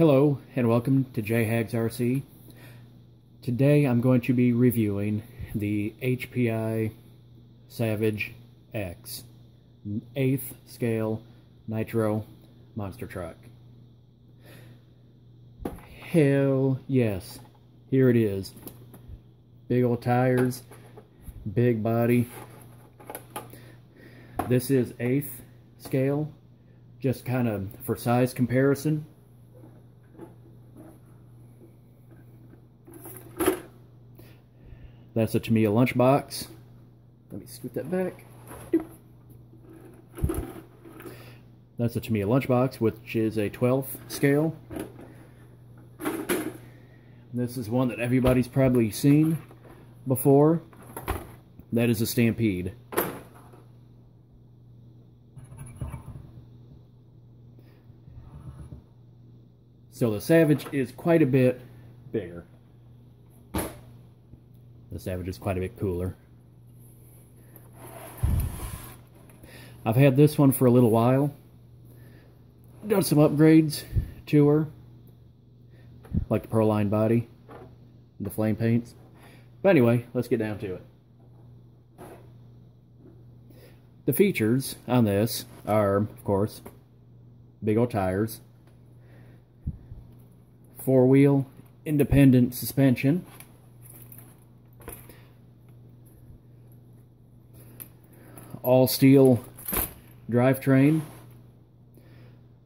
Hello and welcome to JayHag's RC. Today I'm going to be reviewing the HPI Savage X 8th scale nitro monster truck. Hell yes, here it is. Big old tires, big body. This is 8th scale, just kind of for size comparison. That's a Tamiya lunchbox. Let me scoot that back. That's a Tamiya lunchbox, which is a 12th scale. This is one that everybody's probably seen before. That is a Stampede. So the Savage is quite a bit bigger. The Savage is quite a bit cooler. I've had this one for a little while. Done some upgrades to her. Like the Proline body. The flame paints. But anyway, let's get down to it. The features on this are, of course, big old tires, four-wheel independent suspension, all steel drivetrain.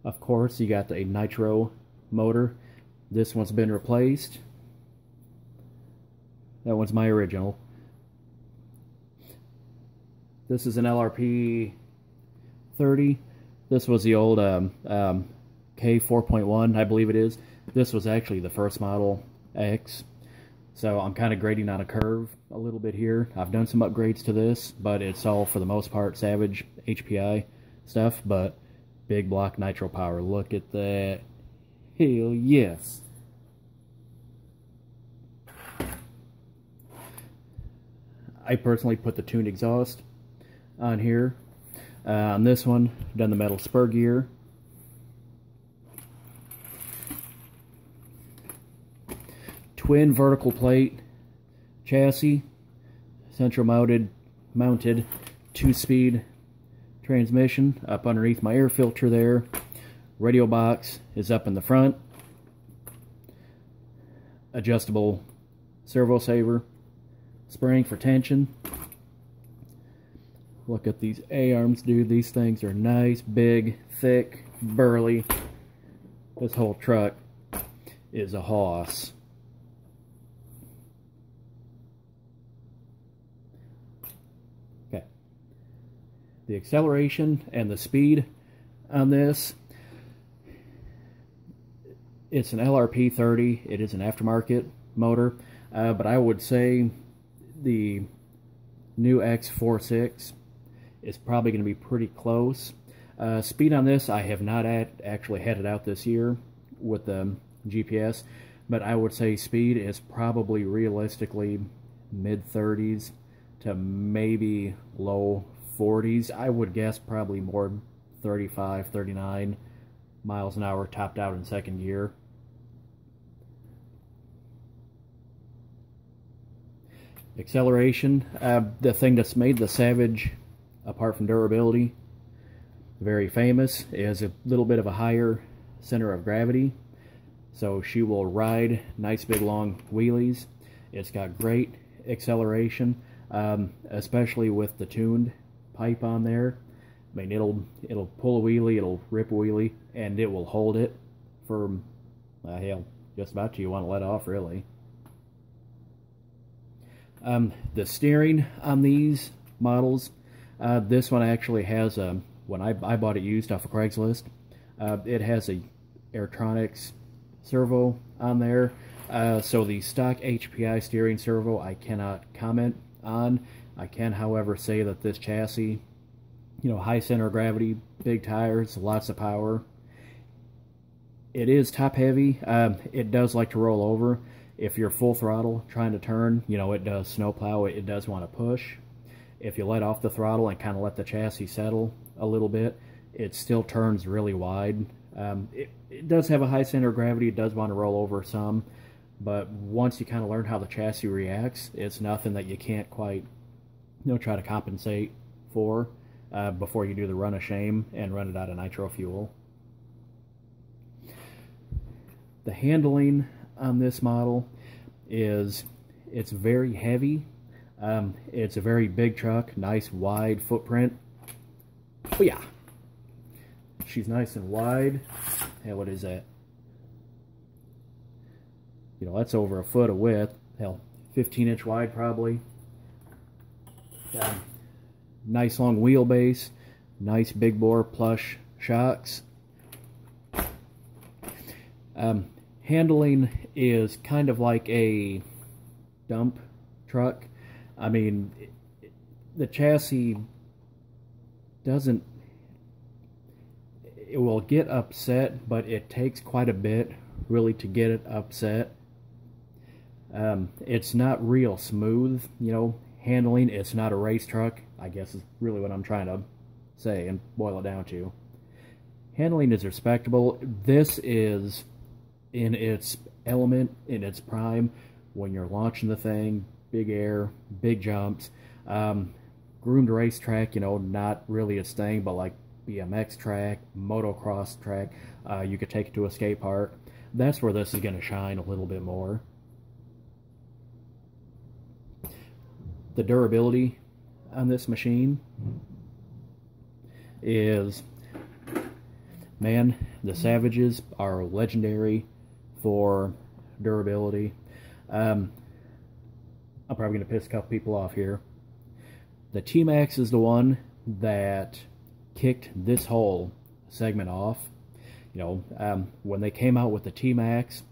Of course, you got a nitro motor. This one's been replaced. That one's my original. This is an LRP 30. This was the old um, um, K4.1, I believe it is. This was actually the first model X. So I'm kind of grading on a curve a little bit here. I've done some upgrades to this, but it's all for the most part Savage HPI stuff, but big block nitro power. Look at that. Hell yes. I personally put the tuned exhaust on here. Uh, on this one, done the metal spur gear. Twin vertical plate chassis, central mounted, mounted two-speed transmission up underneath my air filter there. Radio box is up in the front. Adjustable servo saver spring for tension. Look at these A-arms, dude. These things are nice, big, thick, burly. This whole truck is a hoss. The acceleration and the speed on this, it's an LRP 30. It is an aftermarket motor, uh, but I would say the new X46 is probably going to be pretty close. Uh, speed on this, I have not actually had it out this year with the GPS, but I would say speed is probably realistically mid-30s to maybe low 40s. I would guess probably more 35, 39 miles an hour topped out in second gear. Acceleration, uh, the thing that's made the Savage, apart from durability, very famous, is a little bit of a higher center of gravity. So she will ride nice big long wheelies. It's got great acceleration, um, especially with the tuned pipe on there. I mean, it'll it'll pull a wheelie, it'll rip a wheelie, and it will hold it for, uh, hell, just about you want to let off, really. Um, the steering on these models, uh, this one actually has a, when I, I bought it used off of Craigslist, uh, it has a Airtronics servo on there. Uh, so the stock HPI steering servo I cannot comment on. I can, however, say that this chassis, you know, high center of gravity, big tires, lots of power. It is top heavy. Um, it does like to roll over if you're full throttle trying to turn, you know, it does snowplow, it, it does want to push. If you let off the throttle and kind of let the chassis settle a little bit, it still turns really wide. Um, it, it does have a high center of gravity. It does want to roll over some. But once you kind of learn how the chassis reacts, it's nothing that you can't quite, you know, try to compensate for uh, before you do the run of shame and run it out of nitro fuel. The handling on this model is it's very heavy. Um, it's a very big truck, nice wide footprint. Oh yeah, she's nice and wide. Hell, what is that? You know, that's over a foot of width. Hell, 15 inch wide probably. Um, nice long wheelbase. Nice big bore plush shocks. Um, handling is kind of like a dump truck. I mean, the chassis doesn't, it will get upset, but it takes quite a bit really to get it upset. Um, it's not real smooth, you know, handling. It's not a race truck, I guess is really what I'm trying to say and boil it down to. Handling is respectable. This is in its element, in its prime, when you're launching the thing, big air, big jumps. Um, groomed racetrack, you know, not really its thing, but like BMX track, motocross track, uh, you could take it to a skate park. That's where this is going to shine a little bit more. The durability on this machine is, man, the Savages are legendary for durability. Um, I'm probably going to piss a couple people off here. The T-Maxx is the one that kicked this whole segment off. You know, um, when they came out with the T-Maxx,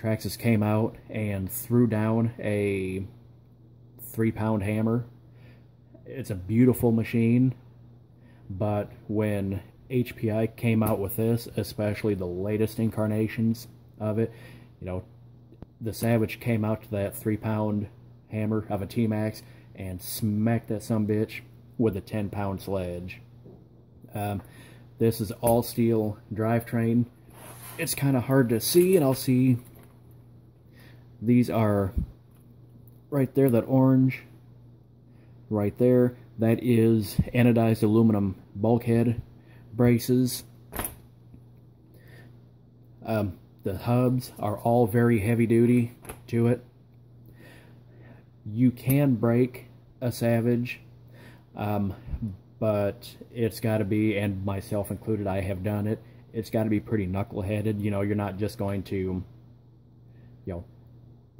Traxxas came out and threw down a three-pound hammer. It's a beautiful machine, but when HPI came out with this, especially the latest incarnations, of it. You know, the Savage came out to that three pound hammer of a T-Maxx and smacked that some bitch with a 10 pound sledge. Um, this is all steel drivetrain. It's kind of hard to see and I'll see these are right there, that orange right there. That is anodized aluminum bulkhead braces. Um, the hubs are all very heavy duty to it. You can break a Savage, um, but it's got to be, and myself included, I have done it, it's got to be pretty knuckle-headed. You know, you're not just going to,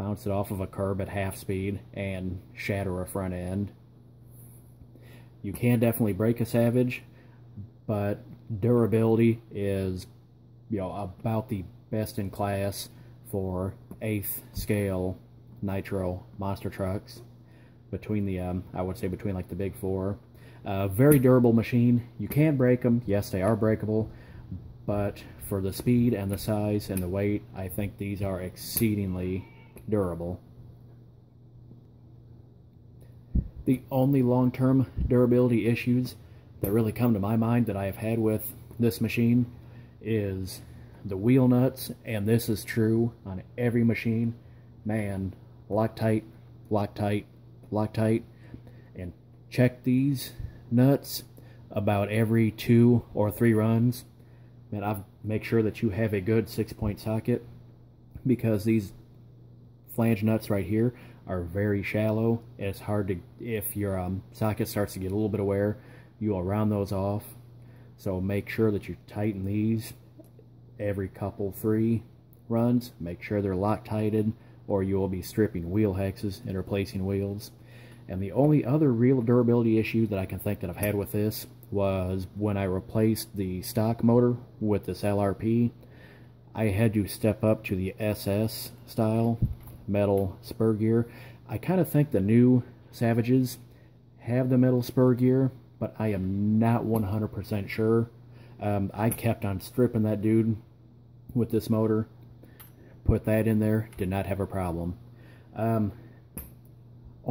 bounce it off of a curb at half speed and shatter a front end. You can definitely break a Savage, but durability is, you know, about the best in class for eighth scale nitro monster trucks. Between the um, I would say between like the big four. Uh, very durable machine. You can break them yes they are breakable but for the speed and the size and the weight I think these are exceedingly durable the only long-term durability issues that really come to my mind that I have had with this machine is the wheel nuts, and this is true on every machine, man, Loctite, Loctite, Loctite, and check these nuts about every two or three runs. Man, I make sure that you have a good six-point socket because these flange nuts right here are very shallow. It's hard to, if your um, socket starts to get a little bit of wear, you will round those off. So make sure that you tighten these every couple three runs. Make sure they're Loctited or you will be stripping wheel hexes and replacing wheels. And the only other real durability issue that I can think that I've had with this was when I replaced the stock motor with this LRP, I had to step up to the SS style metal spur gear. I kind of think the new Savages have the metal spur gear, but I am not 100% sure. Um, I kept on stripping that dude with this motor. Put that in there, did not have a problem. Um,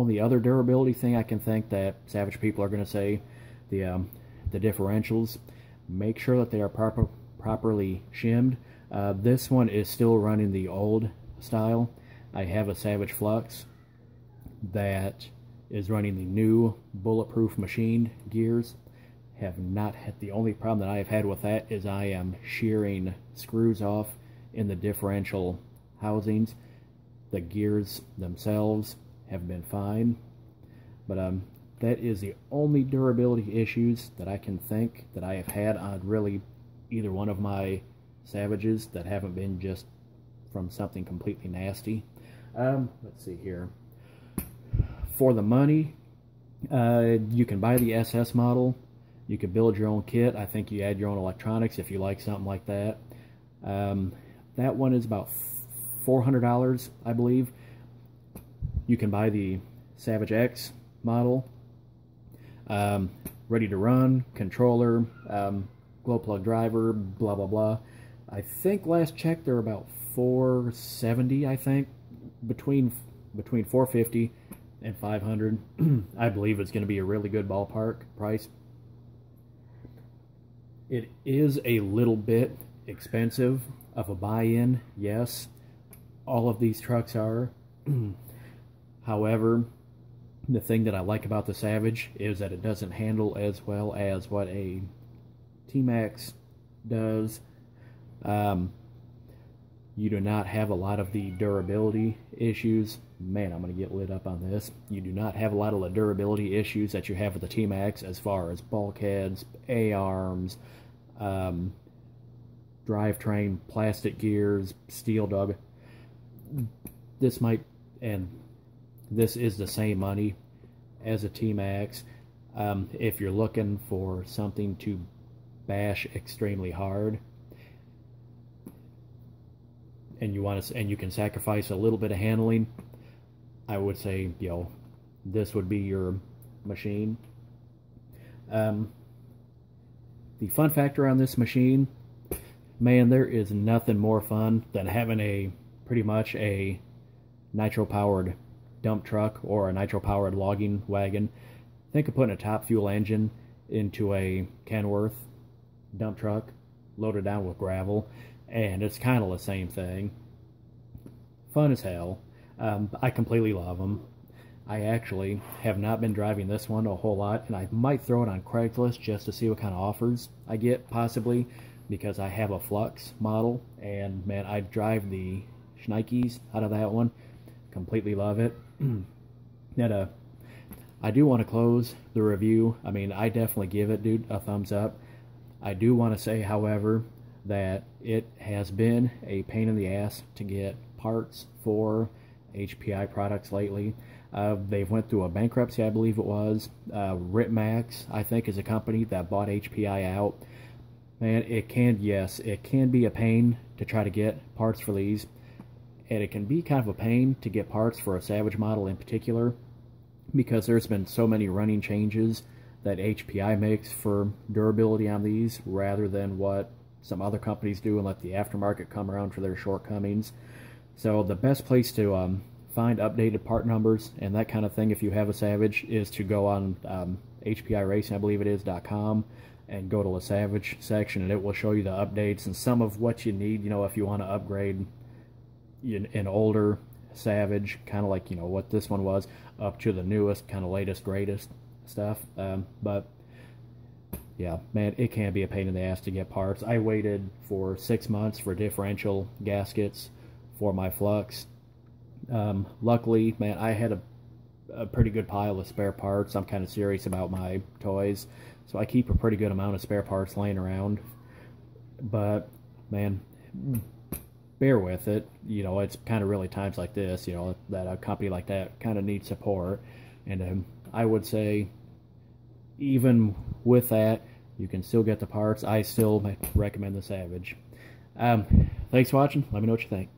the other durability thing I can think that Savage people are going to say, the um, the differentials, make sure that they are proper, properly shimmed. Uh, this one is still running the old style. I have a Savage Flux that is running the new bulletproof machined gears. Have not had the only problem that I have had with that is I am shearing screws off in the differential housings. The gears themselves have been fine, but um, that is the only durability issues that I can think that I have had on really either one of my Savages that haven't been just from something completely nasty. Um, let's see here. For the money, uh, you can buy the SS model. You can build your own kit. I think you add your own electronics if you like something like that. Um, that one is about $400, I believe. You can buy the Savage X model. Um, ready to run, controller, um, glow plug driver, blah, blah, blah. I think last check they're about 470, I think, between between 450 and 500. I believe it's going to be a really good ballpark price. It is a little bit expensive of a buy-in, yes. All of these trucks are. However, the thing that I like about the Savage is that it doesn't handle as well as what a T-Maxx does. Um, you do not have a lot of the durability issues. Man, I'm going to get lit up on this. You do not have a lot of the durability issues that you have with the T-Maxx as far as bulkheads, A-arms, um, drivetrain, plastic gears, steel dug. This might, and this is the same money as a T-Maxx. Um, if you're looking for something to bash extremely hard, and you want to, and you can sacrifice a little bit of handling, I would say, you know, this would be your machine. Um, the fun factor on this machine, man, there is nothing more fun than having a pretty much a nitro-powered dump truck or a nitro-powered logging wagon. Think of putting a top fuel engine into a Kenworth dump truck loaded down with gravel, and it's kind of the same thing. Fun as hell. Um, I completely love them. I actually have not been driving this one a whole lot, and I might throw it on Craigslist just to see what kind of offers I get, possibly, because I have a Flux model, and man, I drive the Schneikes out of that one. Completely love it. and, uh, I do want to close the review. I mean, I definitely give it, dude, a thumbs up. I do want to say, however, that it has been a pain in the ass to get parts for HPI products lately. Uh, they've went through a bankruptcy, I believe it was. Uh, Ritmax, I think, is a company that bought HPI out. Man, it can, yes, it can be a pain to try to get parts for these. And it can be kind of a pain to get parts for a Savage model in particular because there's been so many running changes that HPI makes for durability on these rather than what some other companies do and let the aftermarket come around for their shortcomings. So the best place to um, find updated part numbers and that kind of thing if you have a Savage is to go on um, HPI Racing, I believe it is, dot .com and go to the Savage section and it will show you the updates and some of what you need, you know, if you want to upgrade an older Savage, kind of like, you know, what this one was, up to the newest, kind of latest, greatest stuff. Um, but, yeah, man, it can be a pain in the ass to get parts. I waited for six months for differential gaskets for my Flux um, luckily, man, I had a, a pretty good pile of spare parts. I'm kind of serious about my toys, so I keep a pretty good amount of spare parts laying around. But, man, bear with it. You know, it's kind of really times like this, you know, that a company like that kind of needs support. And um, I would say, even with that, you can still get the parts. I still recommend the Savage. Um, thanks for watching. Let me know what you think.